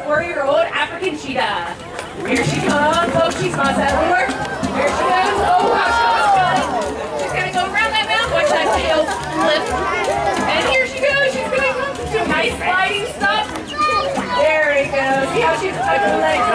four-year-old African cheetah. Here she comes. Oh, she's not settling. Here she goes. Oh, wow. She's gonna go around that mountain. Watch that tail flip. And here she goes. She's doing some nice sliding stuff. There we go. See how she's tucking legs